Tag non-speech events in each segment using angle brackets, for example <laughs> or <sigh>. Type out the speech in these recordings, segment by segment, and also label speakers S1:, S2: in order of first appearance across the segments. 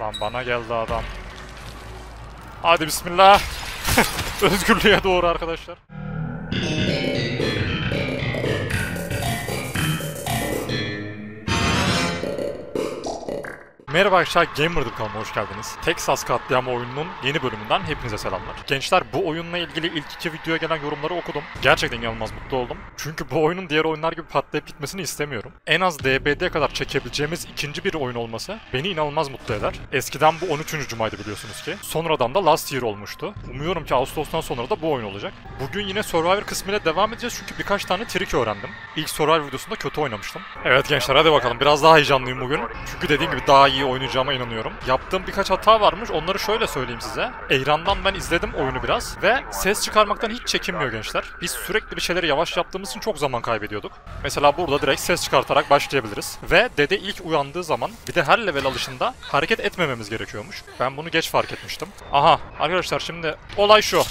S1: Lan bana geldi adam. Hadi bismillah. <laughs> Özgürlüğe doğru arkadaşlar. Merhaba arkadaşlar Gamer'dım kanalıma hoş geldiniz. Texas Katliamı oyununun yeni bölümünden hepinize selamlar. Gençler bu oyunla ilgili ilk iki videoya gelen yorumları okudum. Gerçekten inanılmaz mutlu oldum. Çünkü bu oyunun diğer oyunlar gibi patlayıp gitmesini istemiyorum. En az DBD'ye kadar çekebileceğimiz ikinci bir oyun olması beni inanılmaz mutlu eder. Eskiden bu 13. Cumaydı biliyorsunuz ki. Sonradan da Last Year olmuştu. Umuyorum ki Ağustos'tan sonra da bu oyun olacak. Bugün yine Survivor kısmıyla devam edeceğiz çünkü birkaç tane trik öğrendim. İlk Survivor videosunda kötü oynamıştım. Evet gençler hadi bakalım biraz daha heyecanlıyım bugün. Çünkü dediğim gibi daha iyi oynayacağıma inanıyorum. Yaptığım birkaç hata varmış. Onları şöyle söyleyeyim size. Ekrandan ben izledim oyunu biraz ve ses çıkarmaktan hiç çekinmiyor gençler. Biz sürekli bir şeyleri yavaş yaptığımız için çok zaman kaybediyorduk. Mesela burada direkt ses çıkartarak başlayabiliriz. Ve dede ilk uyandığı zaman bir de her level alışında hareket etmememiz gerekiyormuş. Ben bunu geç fark etmiştim. Aha arkadaşlar şimdi olay şu.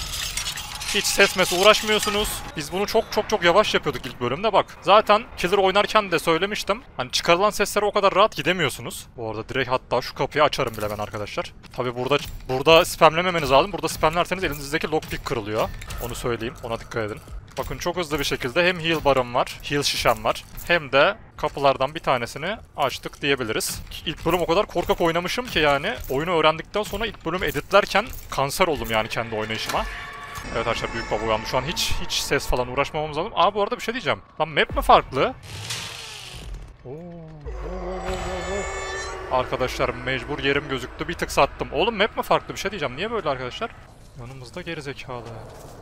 S1: Hiç ses mes uğraşmıyorsunuz. Biz bunu çok çok çok yavaş yapıyorduk ilk bölümde bak. Zaten Killer oynarken de söylemiştim. Hani çıkarılan seslere o kadar rahat gidemiyorsunuz. Bu arada direkt hatta şu kapıyı açarım bile ben arkadaşlar. Tabi burada burada spamlememeniz lazım. Burada spamlerseniz elinizdeki lockpick kırılıyor. Onu söyleyeyim. Ona dikkat edin. Bakın çok hızlı bir şekilde hem heal barım var, heal şişem var. Hem de kapılardan bir tanesini açtık diyebiliriz. İlk bölüm o kadar korkak oynamışım ki yani oyunu öğrendikten sonra ilk bölüm editlerken kanser oldum yani kendi oynayışıma. Evet arkadaşlar büyük baba uyandı. Şu an hiç hiç ses falan uğraşmamamız lazım. Aa bu arada bir şey diyeceğim. Lan map mi farklı? Arkadaşlar mecbur yerim gözüktü. Bir tık sattım. Oğlum map mi farklı? Bir şey diyeceğim. Niye böyle arkadaşlar? Yanımızda gerizekalı.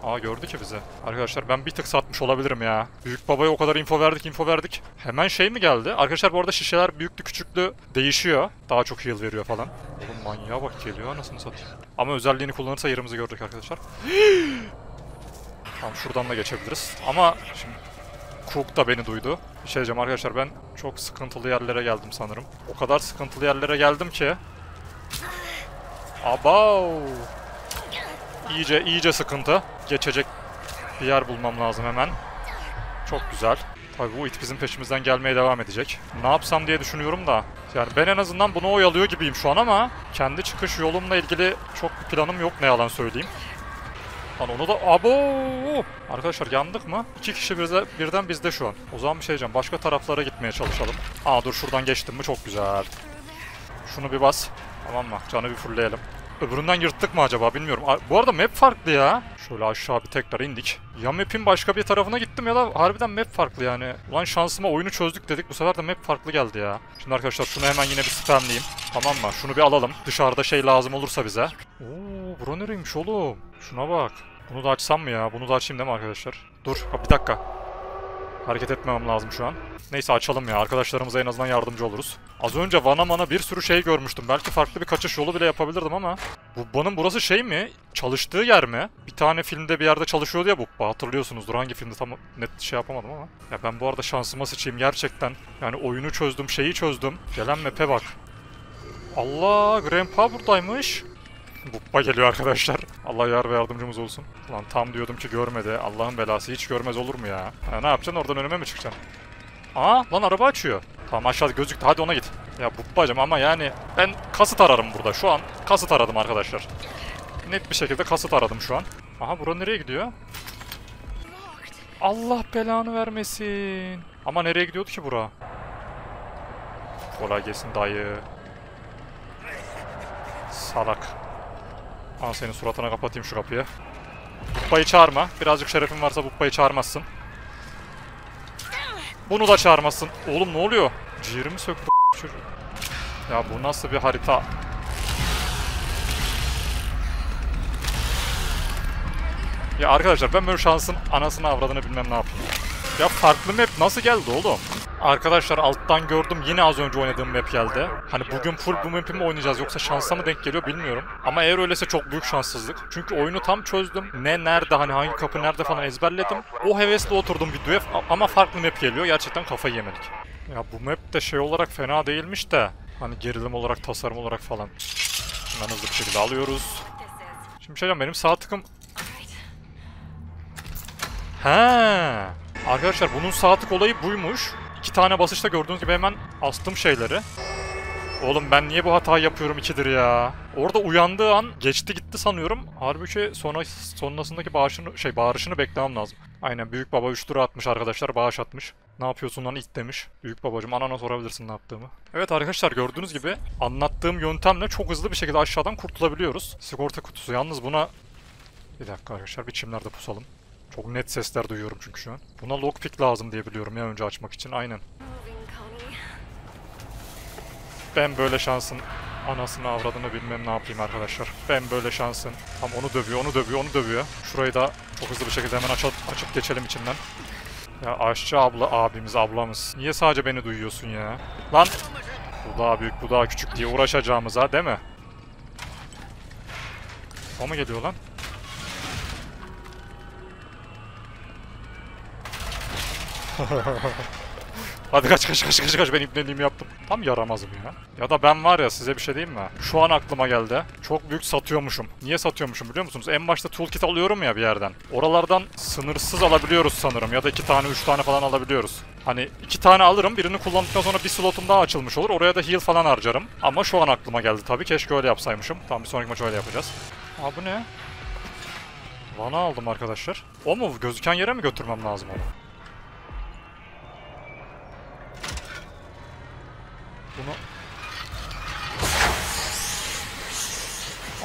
S1: Aa gördü ki bizi. Arkadaşlar ben bir tık satmış olabilirim ya. Büyük babaya o kadar info verdik info verdik. Hemen şey mi geldi? Arkadaşlar bu arada şişeler büyüklü küçüklü değişiyor. Daha çok heal veriyor falan. Oğlum manyağa bak geliyor anasını satayım. Ama özelliğini kullanırsa yerimizi gördük arkadaşlar. <gasps> tamam şuradan da geçebiliriz. Ama şimdi Cook da beni duydu. Bir şey diyeceğim arkadaşlar ben çok sıkıntılı yerlere geldim sanırım. O kadar sıkıntılı yerlere geldim ki. Abav. İyice iyice sıkıntı. Geçecek bir yer bulmam lazım hemen. Çok güzel. Tabii bu it bizim peşimizden gelmeye devam edecek. Ne yapsam diye düşünüyorum da. Yani ben en azından bunu oyalıyor gibiyim şu an ama kendi çıkış yolumla ilgili çok bir planım yok ne yalan söyleyeyim. Lan onu da abo! Arkadaşlar yandık mı? İki kişi birde, birden bizde şu an. O zaman bir şey diyeceğim. Başka taraflara gitmeye çalışalım. Aa dur şuradan geçtim mi? Çok güzel. Şunu bir bas. Tamam mı? Canı bir fullleyelim. Öbüründen yırttık mı acaba bilmiyorum. Bu arada map farklı ya. Şöyle aşağı bir tekrar indik. Ya map'in başka bir tarafına gittim ya da harbiden map farklı yani. Ulan şansıma oyunu çözdük dedik bu sefer de map farklı geldi ya. Şimdi arkadaşlar şunu hemen yine bir spamleyeyim. Tamam mı? Şunu bir alalım. Dışarıda şey lazım olursa bize. Oo, bura nereymiş oğlum? Şuna bak. Bunu da açsam mı ya? Bunu da açayım değil mi arkadaşlar? Dur ha, bir dakika. Hareket etmemem lazım şu an. Neyse açalım ya. Arkadaşlarımıza en azından yardımcı oluruz. Az önce Vana Mana bir sürü şey görmüştüm. Belki farklı bir kaçış yolu bile yapabilirdim ama. Bubba'nın burası şey mi? Çalıştığı yer mi? Bir tane filmde bir yerde çalışıyordu ya Bubba. Hatırlıyorsunuzdur. Hangi filmde tam net şey yapamadım ama. Ya ben bu arada şansıma sıçayım gerçekten. Yani oyunu çözdüm, şeyi çözdüm. Gelen map'e bak. Allah! Grandpa buradaymış. Bubba geliyor arkadaşlar. Allah yar ve yardımcımız olsun. Lan tam diyordum ki görmedi. Allah'ın belası hiç görmez olur mu ya? ya ne yapacaksın oradan önüme mi çıkacaksın? Aa lan araba açıyor. Tamam aşağıda gözüktü hadi ona git. Ya Bubbacım ama yani ben kasıt ararım burada. Şu an kasıt aradım arkadaşlar. Net bir şekilde kasıt aradım şu an. Aha bura nereye gidiyor? Allah belanı vermesin. Ama nereye gidiyordu ki bura? Kolay gelsin dayı. Salak. Al senin suratına kapatayım şu kapıyı. Bubba'yı çağırma. Birazcık şerefin varsa Bubba'yı çağırmazsın. Bunu da çağırmasın. Oğlum ne oluyor? Ciğerimi söktü çocuk. Ya bu nasıl bir harita? Ya arkadaşlar ben böyle şansın anasını avradını bilmem ne yapayım. Ya farklı map nasıl geldi oğlum? Arkadaşlar alttan gördüm yine az önce oynadığım map geldi. Hani bugün full bu map'i mi oynayacağız yoksa şansa mı denk geliyor bilmiyorum. Ama eğer öyleyse çok büyük şanssızlık. Çünkü oyunu tam çözdüm. Ne nerede hani hangi kapı nerede falan ezberledim. O hevesle oturdum videoya ama farklı map geliyor. Gerçekten kafayı yemedik. Ya bu map de şey olarak fena değilmiş de. Hani gerilim olarak tasarım olarak falan. Hemen hızlı bir şekilde alıyoruz. Şimdi şey diyeceğim benim sağ tıkım... He. Arkadaşlar bunun sağ tık olayı buymuş. İki tane basışta gördüğünüz gibi hemen astım şeyleri. Oğlum ben niye bu hatayı yapıyorum ikidir ya? Orada uyandığı an geçti gitti sanıyorum. Halbuki sonra sonrasındaki bağışını şey bağırışını beklemem lazım. Aynen büyük baba 3 lira atmış arkadaşlar bağış atmış. Ne yapıyorsun lan it demiş. Büyük babacım anana sorabilirsin ne yaptığımı. Evet arkadaşlar gördüğünüz gibi anlattığım yöntemle çok hızlı bir şekilde aşağıdan kurtulabiliyoruz. Sigorta kutusu yalnız buna... Bir dakika arkadaşlar biçimlerde pusalım. Çok net sesler duyuyorum çünkü şu an. Buna lockpick lazım diye biliyorum ya önce açmak için aynen. Ben böyle şansın anasını avradını bilmem ne yapayım arkadaşlar. Ben böyle şansın. Tam onu dövüyor, onu dövüyor, onu dövüyor. Şurayı da çok hızlı bir şekilde hemen açıp, açıp geçelim içinden. Ya aşçı abla abimiz ablamız. Niye sadece beni duyuyorsun ya? Lan! Bu daha büyük, bu daha küçük diye uğraşacağımıza değil mi? O mu geliyor lan? <laughs> Hadi kaç kaç kaç kaç kaç ben ipneliğimi yaptım. Tam yaramazım ya. Ya da ben var ya size bir şey diyeyim mi? Şu an aklıma geldi. Çok büyük satıyormuşum. Niye satıyormuşum biliyor musunuz? En başta toolkit alıyorum ya bir yerden. Oralardan sınırsız alabiliyoruz sanırım. Ya da iki tane üç tane falan alabiliyoruz. Hani iki tane alırım. Birini kullandıktan sonra bir slotum daha açılmış olur. Oraya da heal falan harcarım. Ama şu an aklıma geldi tabii. Keşke öyle yapsaymışım. Tamam bir sonraki maç öyle yapacağız. Aa bu ne? Vana aldım arkadaşlar. O mu? Gözüken yere mi götürmem lazım onu? Bunu...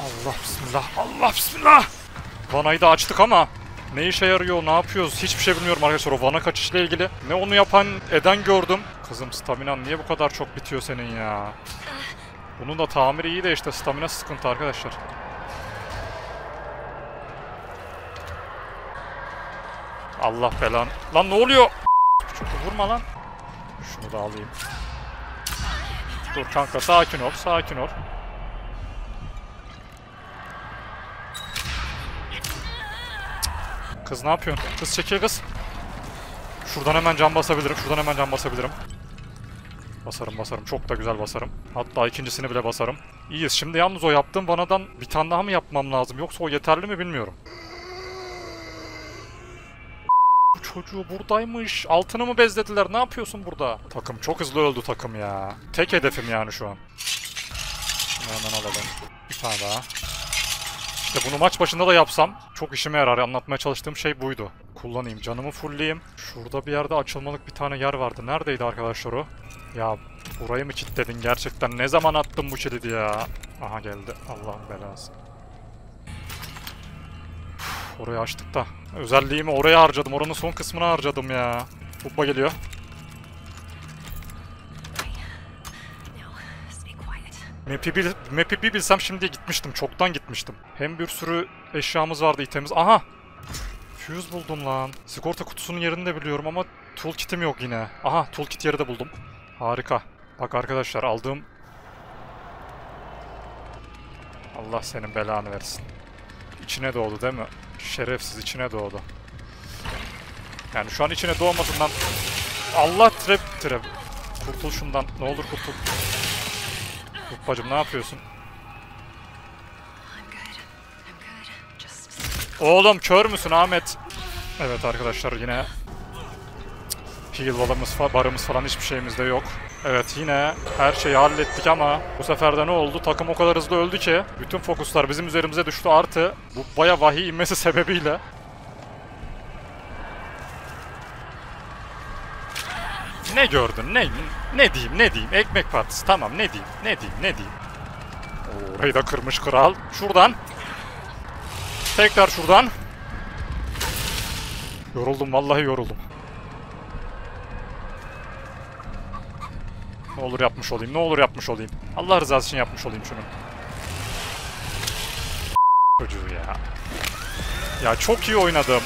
S1: Allah bismillah. Allah bismillah. Vanayı da açtık ama ne işe yarıyor, ne yapıyoruz hiçbir şey bilmiyorum arkadaşlar. O vana kaçışla ilgili ne onu yapan eden gördüm. Kızım staminan niye bu kadar çok bitiyor senin ya? Bunun da tamiri iyi de işte stamina sıkıntı arkadaşlar. Allah belan. Lan ne oluyor? Çok vurma lan. Şunu da alayım. Dur kanka sakin ol, sakin ol. Kız ne yapıyorsun? Kız çekil kız. Şuradan hemen can basabilirim, şuradan hemen can basabilirim. Basarım basarım, çok da güzel basarım. Hatta ikincisini bile basarım. İyiyiz, şimdi yalnız o yaptığım vanadan bir tane daha mı yapmam lazım yoksa o yeterli mi bilmiyorum. Çocuğu buradaymış. Altını mı bezlediler? Ne yapıyorsun burada? Takım çok hızlı öldü takım ya. Tek hedefim yani şu an. Şunu hemen alalım. Bir tane daha. İşte bunu maç başında da yapsam çok işime yarar. Anlatmaya çalıştığım şey buydu. Kullanayım. Canımı fullleyeyim. Şurada bir yerde açılmalık bir tane yer vardı. Neredeydi arkadaşlar o? Ya burayı mı kilitledin gerçekten? Ne zaman attın bu kilidi ya? Aha geldi. Allah'ın belası. Orayı açtık da. Özelliğimi oraya harcadım. Oranın son kısmına harcadım ya. Hoppa geliyor. Map'i, bil, map'i bir bilsem şimdiye gitmiştim. Çoktan gitmiştim. Hem bir sürü eşyamız vardı, itemiz. Aha! Fuse buldum lan. Sigorta kutusunun yerini de biliyorum ama toolkit'im yok yine. Aha toolkit yeri de buldum. Harika. Bak arkadaşlar aldığım... Allah senin belanı versin. İçine doğdu değil mi? Şerefsiz içine doğdu. Yani şu an içine doğmasından... Allah trap trap. Kurtul şundan. Ne olur kurtul. Kubbacım ne yapıyorsun? Oğlum kör müsün Ahmet? Evet arkadaşlar yine heal balımız, barımız falan hiçbir şeyimiz de yok. Evet yine her şeyi hallettik ama bu sefer de ne oldu? Takım o kadar hızlı öldü ki bütün fokuslar bizim üzerimize düştü artı bu baya vahiy inmesi <laughs> sebebiyle Ne gördün? Ne ne diyeyim? Ne diyeyim? Ekmek partisi. Tamam ne diyeyim? Ne diyeyim? Ne diyeyim? Orayı da kırmış kral. Şuradan. Tekrar şuradan. Yoruldum vallahi yoruldum. Ne olur yapmış olayım. Ne olur yapmış olayım. Allah rızası için yapmış olayım şunu. Çocuğu ya. Ya çok iyi oynadım.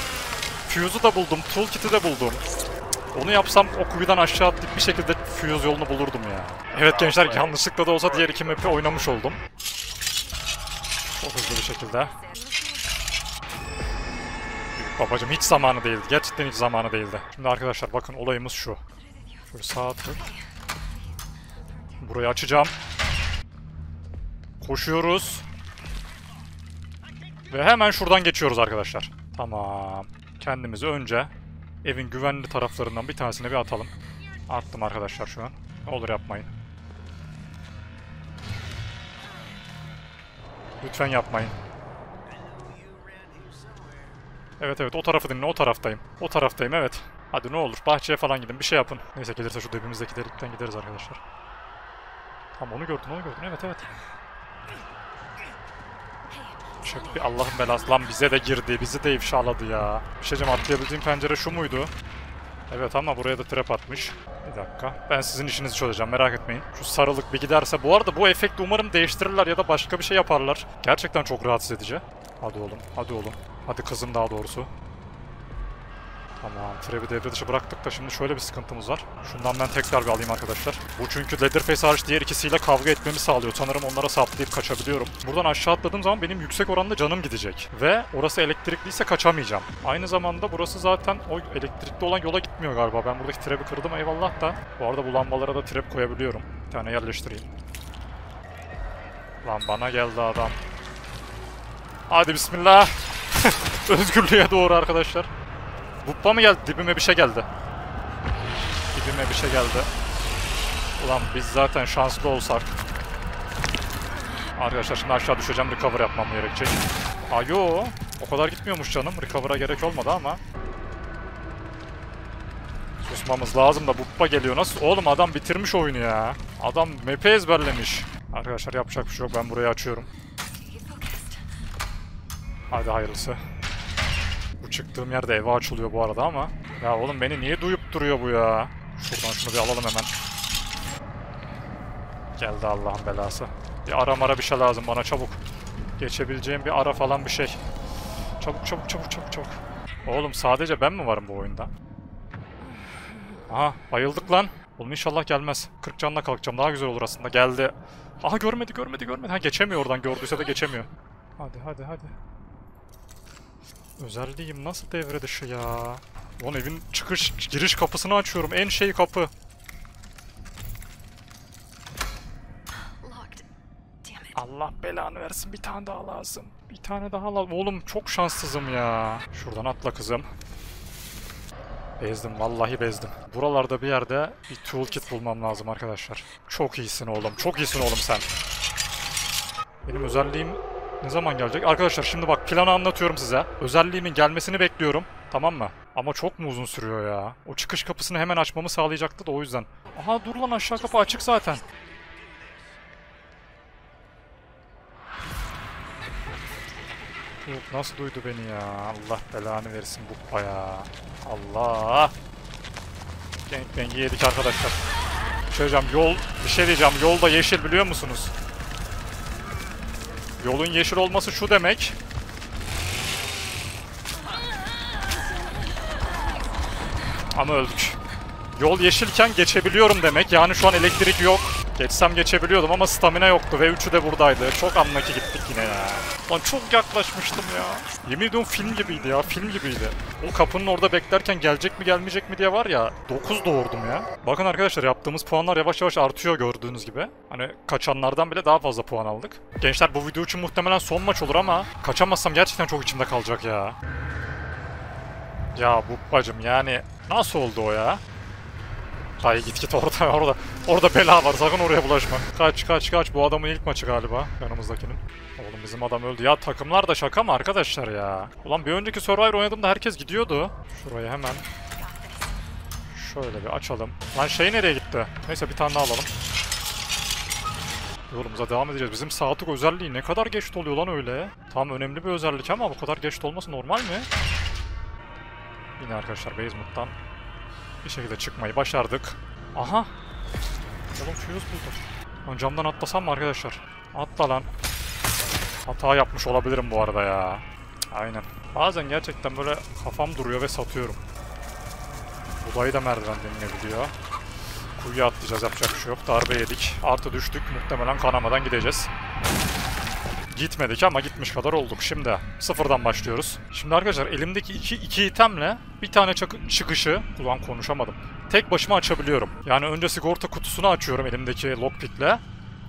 S1: Fuse'u da buldum. Toolkit'i de buldum. Onu yapsam o kuyudan aşağı atlayıp bir şekilde fuse yolunu bulurdum ya. Evet gençler yanlışlıkla da olsa diğer iki map'i oynamış oldum. Çok hızlı bir şekilde. Babacım hiç zamanı değildi. Gerçekten hiç zamanı değildi. Şimdi arkadaşlar bakın olayımız şu. Şöyle sağa tık. Burayı açacağım. Koşuyoruz. Ve hemen şuradan geçiyoruz arkadaşlar. Tamam. Kendimizi önce evin güvenli taraflarından bir tanesine bir atalım. Attım arkadaşlar şu an. Olur yapmayın. Lütfen yapmayın. Evet evet o tarafı dinle o taraftayım. O taraftayım evet. Hadi ne olur bahçeye falan gidin bir şey yapın. Neyse gelirse şu dibimizdeki delikten gideriz arkadaşlar. Tamam onu gördün onu gördün evet evet. Şöyle bir Allah'ın belası lan bize de girdi bizi de ifşaladı ya. Bir şey diyeceğim atlayabildiğim pencere şu muydu? Evet ama buraya da trap atmış. Bir dakika. Ben sizin işinizi çözeceğim merak etmeyin. Şu sarılık bir giderse. Bu arada bu efekti umarım değiştirirler ya da başka bir şey yaparlar. Gerçekten çok rahatsız edici. Hadi oğlum, hadi oğlum. Hadi kızım daha doğrusu. Tamam, trap'i devre dışı bıraktık da şimdi şöyle bir sıkıntımız var. Şundan ben tekrar bir alayım arkadaşlar. Bu çünkü Leatherface hariç diğer ikisiyle kavga etmemi sağlıyor. Sanırım onlara saplayıp kaçabiliyorum. Buradan aşağı atladığım zaman benim yüksek oranda canım gidecek. Ve orası elektrikliyse kaçamayacağım. Aynı zamanda burası zaten o elektrikli olan yola gitmiyor galiba. Ben buradaki trap'i kırdım eyvallah da. Bu arada bu lambalara da trap koyabiliyorum. Bir tane yerleştireyim. Lan bana geldi adam. Hadi bismillah. <laughs> Özgürlüğe doğru arkadaşlar. Buppa mı geldi? Dibime bir şey geldi. Dibime bir şey geldi. Ulan biz zaten şanslı olsak. Arkadaşlar şimdi aşağı düşeceğim. Recover yapmam gerekecek. Aa yo. O kadar gitmiyormuş canım. Recover'a gerek olmadı ama. Susmamız lazım da Buppa geliyor. Nasıl? Oğlum adam bitirmiş oyunu ya. Adam map'i ezberlemiş. Arkadaşlar yapacak bir şey yok. Ben burayı açıyorum. Hadi hayırlısı. Bu çıktığım yerde eve açılıyor bu arada ama. Ya oğlum beni niye duyup duruyor bu ya? Şuradan şunu bir alalım hemen. Geldi Allah'ın belası. Bir ara mara bir şey lazım bana çabuk. Geçebileceğim bir ara falan bir şey. Çabuk çabuk çabuk çabuk çabuk. Oğlum sadece ben mi varım bu oyunda? Aha bayıldık lan. Oğlum inşallah gelmez. 40 canla kalkacağım daha güzel olur aslında. Geldi. Aha görmedi görmedi görmedi. Ha geçemiyor oradan gördüyse de geçemiyor. Hadi hadi hadi. Özelliğim nasıl devre dışı ya? Lan evin çıkış giriş kapısını açıyorum. En şey kapı. Allah belanı versin. Bir tane daha lazım. Bir tane daha lazım. Oğlum çok şanssızım ya. Şuradan atla kızım. Bezdim. Vallahi bezdim. Buralarda bir yerde bir toolkit bulmam lazım arkadaşlar. Çok iyisin oğlum. Çok iyisin oğlum sen. Benim özelliğim ne zaman gelecek? Arkadaşlar şimdi bak planı anlatıyorum size. Özelliğimin gelmesini bekliyorum. Tamam mı? Ama çok mu uzun sürüyor ya? O çıkış kapısını hemen açmamı sağlayacaktı da o yüzden. Aha dur lan aşağı kapı açık zaten. Yok nasıl duydu beni ya? Allah belanı versin bu ya. Allah. Gangbang'i yedik arkadaşlar. Bir şey yol bir şey diyeceğim yolda yeşil biliyor musunuz? Yolun yeşil olması şu demek. Ama öldük. Yol yeşilken geçebiliyorum demek. Yani şu an elektrik yok. Geçsem geçebiliyordum ama stamina yoktu ve üçü de buradaydı. Çok anlaki gittik yine ya. Lan çok yaklaşmıştım ya. Yemin ediyorum film gibiydi ya, film gibiydi. O kapının orada beklerken gelecek mi gelmeyecek mi diye var ya 9 doğurdum ya. Bakın arkadaşlar yaptığımız puanlar yavaş yavaş artıyor gördüğünüz gibi. Hani kaçanlardan bile daha fazla puan aldık. Gençler bu video için muhtemelen son maç olur ama kaçamazsam gerçekten çok içimde kalacak ya. Ya bu bacım yani nasıl oldu o ya? Hayır git git orada <laughs> orada. Orada bela var sakın oraya bulaşma. Kaç kaç kaç bu adamın ilk maçı galiba yanımızdakinin. Oğlum bizim adam öldü. Ya takımlar da şaka mı arkadaşlar ya? Ulan bir önceki Survivor oynadığımda herkes gidiyordu. Şurayı hemen şöyle bir açalım. Lan şey nereye gitti? Neyse bir tane daha alalım. Yolumuza devam edeceğiz. Bizim saatlik özelliği ne kadar geç oluyor lan öyle? Tam önemli bir özellik ama bu kadar geç olması normal mi? Yine arkadaşlar basement'tan bir şekilde çıkmayı başardık. Aha! Oğlum fuse buldum. Lan camdan atlasam mı arkadaşlar? Atla lan. Hata yapmış olabilirim bu arada ya. Aynen. Bazen gerçekten böyle kafam duruyor ve satıyorum. Budayı da merdiven denilebiliyor. Kuyuya atlayacağız yapacak bir şey yok. Darbe yedik. Artı düştük. Muhtemelen kanamadan gideceğiz. Gitmedik ama gitmiş kadar olduk. Şimdi sıfırdan başlıyoruz. Şimdi arkadaşlar elimdeki iki, iki itemle bir tane çıkışı, ulan konuşamadım. Tek başıma açabiliyorum. Yani önce sigorta kutusunu açıyorum elimdeki lockpickle.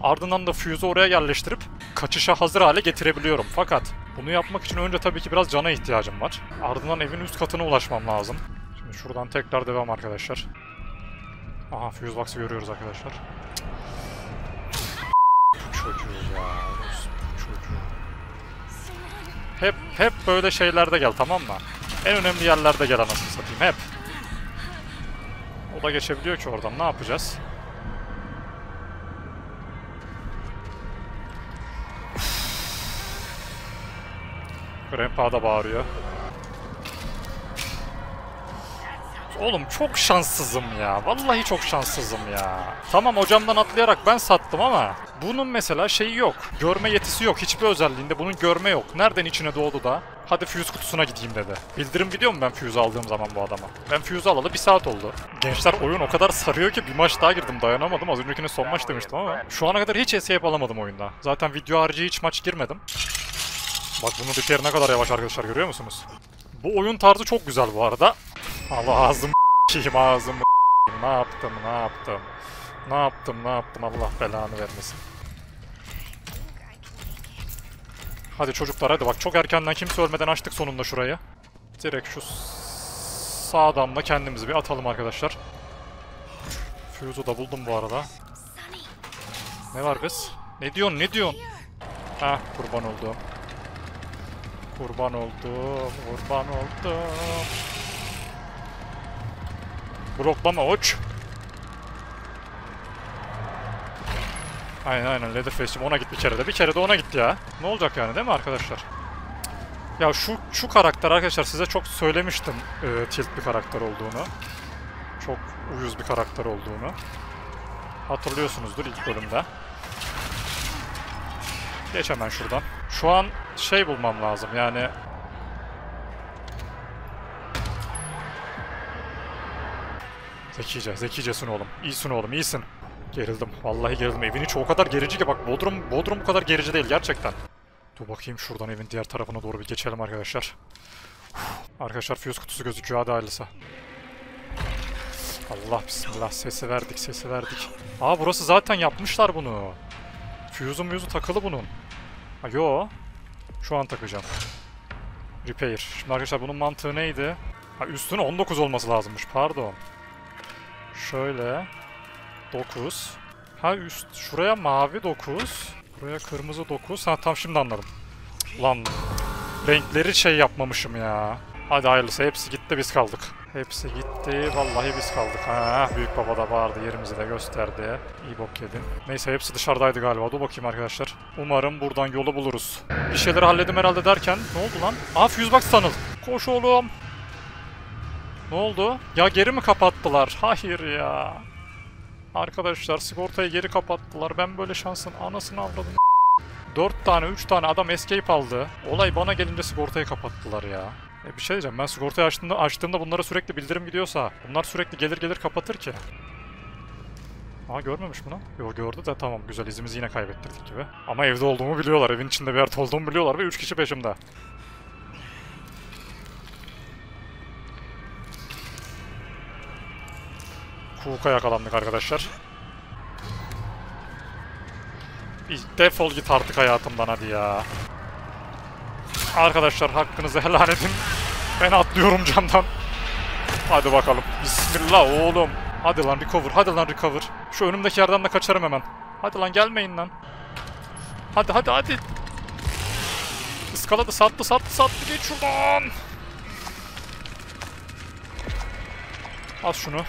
S1: Ardından da fuse'u oraya yerleştirip kaçışa hazır hale getirebiliyorum. Fakat bunu yapmak için önce tabii ki biraz cana ihtiyacım var. Ardından evin üst katına ulaşmam lazım. Şimdi şuradan tekrar devam arkadaşlar. Aha fuse box'ı görüyoruz arkadaşlar. Çocuğu ya. Hep hep böyle şeylerde gel tamam mı? En önemli yerlerde gel anasını satayım hep. O da geçebiliyor ki oradan ne yapacağız? Grandpa da bağırıyor. Oğlum çok şanssızım ya. Vallahi çok şanssızım ya. Tamam hocamdan atlayarak ben sattım ama bunun mesela şeyi yok. Görme yetisi yok. Hiçbir özelliğinde bunun görme yok. Nereden içine doğdu da? Hadi fuse kutusuna gideyim dedi. Bildirim gidiyor mu ben fuse aldığım zaman bu adama? Ben fuse alalı bir saat oldu. Gençler oyun o kadar sarıyor ki bir maç daha girdim dayanamadım. Az öncekine son maç demiştim ama şu ana kadar hiç escape alamadım oyunda. Zaten video harici hiç maç girmedim. Bak bunun repair ne kadar yavaş arkadaşlar görüyor musunuz? Bu oyun tarzı çok güzel bu arada. Allah ağzım kim ağzım ne yaptım ne yaptım. Ne yaptım ne yaptım Allah belanı vermesin. Hadi çocuklar hadi bak çok erkenden kimse ölmeden açtık sonunda şurayı. Direkt şu sağdan da kendimizi bir atalım arkadaşlar. Fuse'u da buldum bu arada. Ne var kız? Ne diyorsun ne diyorsun? Ha kurban oldum. Kurban oldum, kurban oldum. Bloklama uç. Aynen aynen Leatherface'cim ona git bir kere de. Bir kere de ona gitti ya. Ne olacak yani değil mi arkadaşlar? Ya şu şu karakter arkadaşlar size çok söylemiştim e, tilt bir karakter olduğunu. Çok uyuz bir karakter olduğunu. Hatırlıyorsunuzdur ilk bölümde. Geç hemen şuradan. Şu an şey bulmam lazım yani... Zekice, zekicesin oğlum. İyisin oğlum, iyisin. Gerildim. Vallahi gerildim. Evin içi o kadar gerici ki bak Bodrum, Bodrum bu kadar gerici değil gerçekten. Dur bakayım şuradan evin diğer tarafına doğru bir geçelim arkadaşlar. Uf. Arkadaşlar fuse kutusu gözüküyor hadi hayırlısı. Allah bismillah sesi verdik sesi verdik. Aa burası zaten yapmışlar bunu. Fuse'un muse'u takılı bunun. Ha yo. Şu an takacağım. Repair. Şimdi arkadaşlar bunun mantığı neydi? Ha üstüne 19 olması lazımmış pardon. Şöyle. 9. Ha üst şuraya mavi 9. Buraya kırmızı 9. Ha tam şimdi anladım. Lan renkleri şey yapmamışım ya. Hadi hayırlısı hepsi gitti biz kaldık. Hepsi gitti. Vallahi biz kaldık. Ha, büyük baba da vardı. Yerimizi de gösterdi. İyi bok yedin. Neyse hepsi dışarıdaydı galiba. Dur bakayım arkadaşlar. Umarım buradan yolu buluruz. Bir şeyleri halledim herhalde derken ne oldu lan? Aa Fusebox Tunnel. Koş oğlum. Ne oldu? Ya geri mi kapattılar? Hayır ya. Arkadaşlar sigortayı geri kapattılar. Ben böyle şansın anasını avradım. 4 tane 3 tane adam escape aldı. Olay bana gelince sigortayı kapattılar ya. E bir şey diyeceğim ben sigortayı açtığımda, açtığımda bunlara sürekli bildirim gidiyorsa bunlar sürekli gelir gelir kapatır ki. Aa görmemiş mi lan? Yo gördü de tamam güzel izimizi yine kaybettirdik gibi. Ama evde olduğumu biliyorlar. Evin içinde bir yerde olduğumu biliyorlar ve 3 kişi peşimde. Kuğuka yakalandık arkadaşlar. Bir defol git artık hayatımdan hadi ya. Arkadaşlar hakkınızı helal edin. Ben atlıyorum camdan. Hadi bakalım. Bismillah oğlum. Hadi lan recover. Hadi lan recover. Şu önümdeki yerden de kaçarım hemen. Hadi lan gelmeyin lan. Hadi hadi hadi. Iskaladı sattı sattı sattı. Geç şuradan. Al şunu.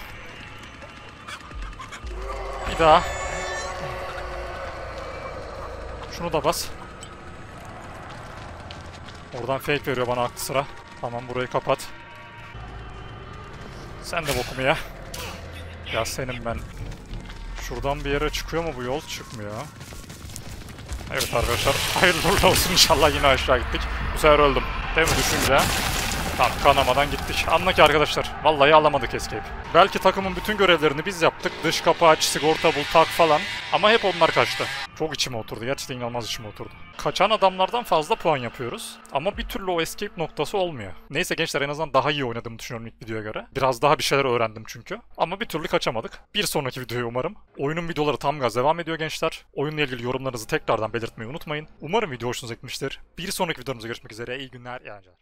S1: Bir daha. Şunu da bas. Oradan fake veriyor bana aklı sıra. Tamam burayı kapat. Sen de bokumu ya. Ya senin ben. Şuradan bir yere çıkıyor mu bu yol? Çıkmıyor. Evet arkadaşlar. Hayırlı uğurlu olsun inşallah yine aşağı gittik. Bu sefer öldüm. Değil mi düşünce? Tamam kanamadan gittik. Anla ki arkadaşlar. Vallahi alamadık escape. Belki takımın bütün görevlerini biz yaptık. Dış kapı aç, sigorta bul, tak falan. Ama hep onlar kaçtı. Çok içime oturdu. Gerçekten inanılmaz içime oturdu. Kaçan adamlardan fazla puan yapıyoruz. Ama bir türlü o escape noktası olmuyor. Neyse gençler en azından daha iyi oynadığımı düşünüyorum ilk videoya göre. Biraz daha bir şeyler öğrendim çünkü. Ama bir türlü kaçamadık. Bir sonraki videoyu umarım. Oyunun videoları tam gaz devam ediyor gençler. Oyunla ilgili yorumlarınızı tekrardan belirtmeyi unutmayın. Umarım video hoşunuza gitmiştir. Bir sonraki videomuzda görüşmek üzere. İyi günler, iyi eğlenceler.